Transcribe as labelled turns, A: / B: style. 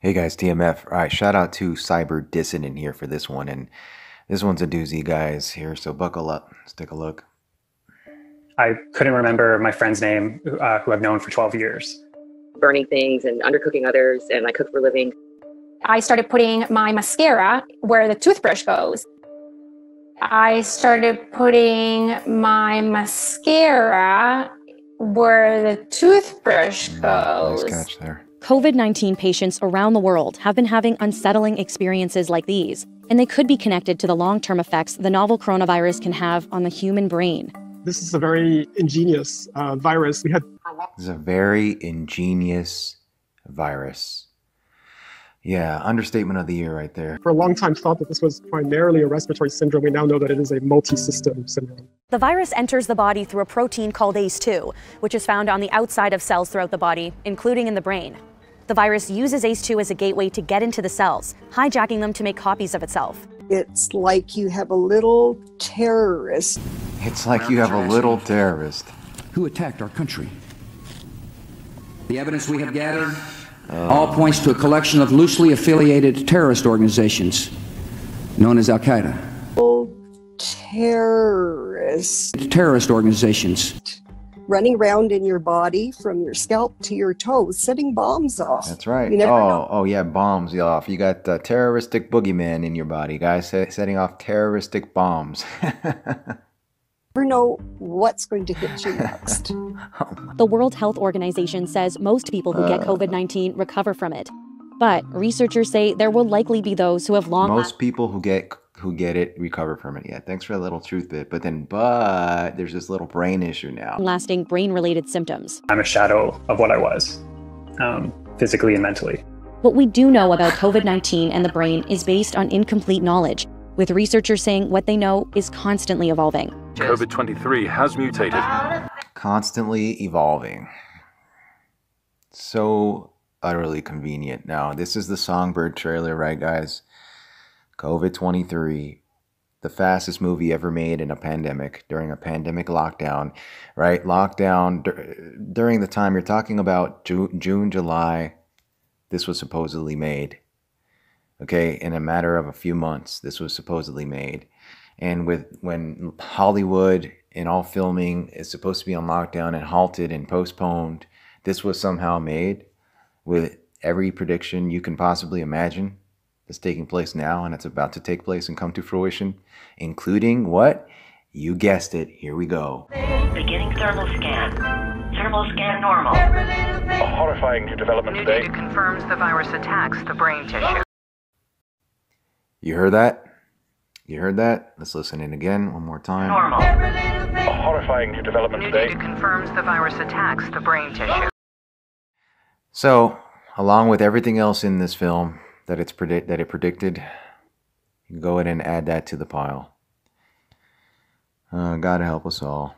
A: Hey guys, TMF. All right, shout out to Cyber Dissident here for this one. And this one's a doozy, guys, here. So buckle up. Let's take a look.
B: I couldn't remember my friend's name, uh, who I've known for 12 years.
C: Burning things and undercooking others, and I cook for a living.
D: I started putting my mascara where the toothbrush goes. I started putting my mascara where the toothbrush goes.
A: Nice catch there.
E: COVID 19 patients around the world have been having unsettling experiences like these, and they could be connected to the long term effects the novel coronavirus can have on the human brain.
F: This is a very ingenious uh, virus. We had
A: This is a very ingenious virus. Yeah, understatement of the year right there.
F: for a long time thought that this was primarily a respiratory syndrome. We now know that it is a multi-system syndrome.
E: The virus enters the body through a protein called ACE2, which is found on the outside of cells throughout the body, including in the brain. The virus uses ACE2 as a gateway to get into the cells, hijacking them to make copies of itself.
G: It's like you have a little terrorist
A: It's like you have a little terrorist.
H: who attacked our country. The evidence we have gathered all points to a collection of loosely affiliated terrorist organizations known as Al Qaeda.
G: Oh, terrorist
H: Terrorist organizations.
G: running around in your body from your scalp to your toes, setting bombs off.
A: That's right.
G: You never
A: oh,
G: know.
A: oh yeah, bombs off. You got the terroristic boogeyman in your body, guys, setting off terroristic bombs.
G: never know what's going to hit you next.
E: The World Health Organization says most people who get COVID 19 recover from it. But researchers say there will likely be those who have long
A: Most people who get who get it recover from it. Yeah, thanks for a little truth bit. But then, but there's this little brain issue now.
E: lasting brain related symptoms.
B: I'm a shadow of what I was, um, physically and mentally.
E: What we do know about COVID 19 and the brain is based on incomplete knowledge, with researchers saying what they know is constantly evolving.
I: COVID 23 has mutated.
A: Constantly evolving. So utterly convenient. Now, this is the Songbird trailer, right, guys? COVID 23, the fastest movie ever made in a pandemic, during a pandemic lockdown, right? Lockdown dur- during the time you're talking about June, June, July, this was supposedly made. Okay, in a matter of a few months, this was supposedly made. And with when Hollywood and all filming is supposed to be on lockdown and halted and postponed, this was somehow made with every prediction you can possibly imagine that's taking place now and it's about to take place and come to fruition, including what? You guessed it. Here we go.
J: Beginning thermal scan. Thermal scan normal.
I: A horrifying new development
K: New
I: today.
K: data confirms the virus attacks the brain tissue.
A: You heard that? You heard that? Let's listen in again one more time.
J: Normal.
I: A horrifying new development
K: New
I: today.
K: data confirms the virus attacks the brain tissue.
A: So, along with everything else in this film that it's predict that it predicted, you can go ahead and add that to the pile. Uh, God help us all.